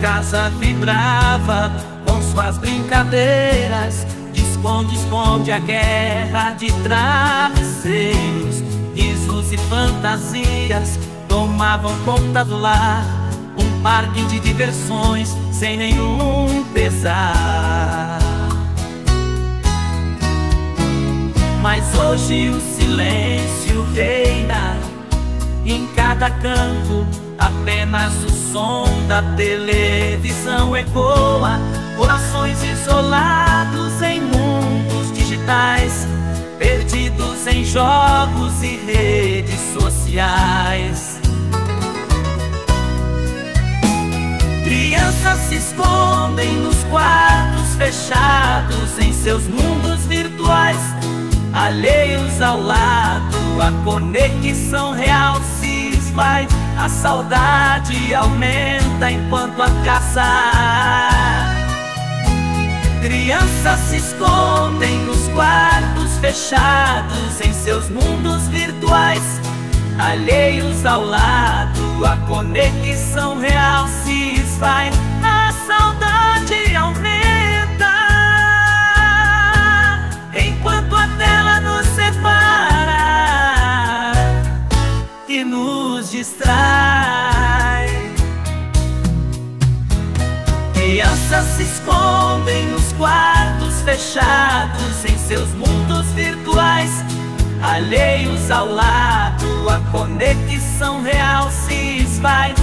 casa vibrava com suas brincadeiras. De esconde, esconde a guerra de travesseiros. Risos e fantasias tomavam conta do lar. Um parque de diversões sem nenhum pesar. Mas hoje o silêncio reina em cada canto. Apenas o som da televisão ecoa. Corações isolados em mundos digitais, perdidos em jogos e redes sociais. Crianças se escondem nos quartos fechados em seus mundos virtuais alheios ao lado, a conexão real esvai, a saudade aumenta enquanto a caça. Crianças se escondem nos quartos fechados em seus mundos virtuais, alheios ao lado, a conexão real se esvai, distrai. Crianças se escondem nos quartos fechados em seus mundos virtuais, alheios ao lado, a conexão real se esvai.